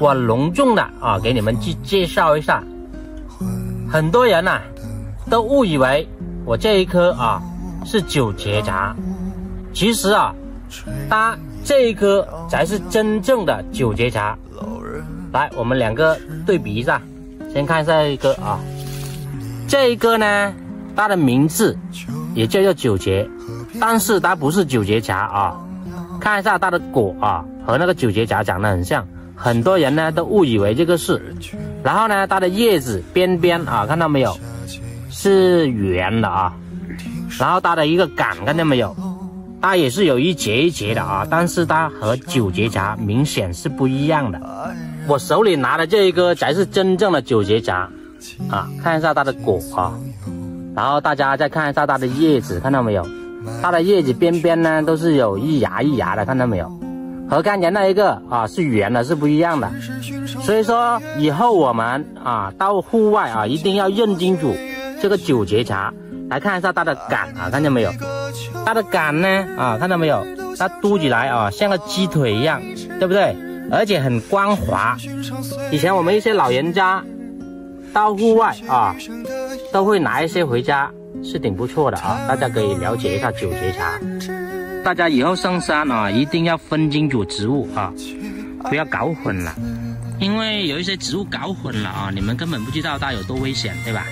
我隆重的啊给你们去介绍一下。很多人呐都误以为我这一颗啊是九节茶，其实啊，它这一颗才是真正的九节茶。来，我们两个对比一下，先看一下一个啊，这一个呢，它的名字也叫做九节，但是它不是九节茶啊。看一下它的果啊，和那个九节荚长得很像。很多人呢都误以为这个是，然后呢，它的叶子边边啊，看到没有，是圆的啊，然后它的一个杆看到没有，它也是有一节一节的啊，但是它和九节荚明显是不一样的。我手里拿的这一个才是真正的九节荚啊，看一下它的果啊，然后大家再看一下它的叶子，看到没有，它的叶子边边呢都是有一芽一芽的，看到没有？和刚才那一个啊是圆的，是不一样的。所以说以后我们啊到户外啊一定要认清楚这个九节茶，来看一下它的杆啊，看见没有？它的杆呢啊，看到没有？它嘟起来啊，像个鸡腿一样，对不对？而且很光滑。以前我们一些老人家到户外啊都会拿一些回家，是挺不错的啊，大家可以了解一下九节茶。大家以后上山啊，一定要分清楚植物啊，不要搞混了，因为有一些植物搞混了啊，你们根本不知道它有多危险，对吧？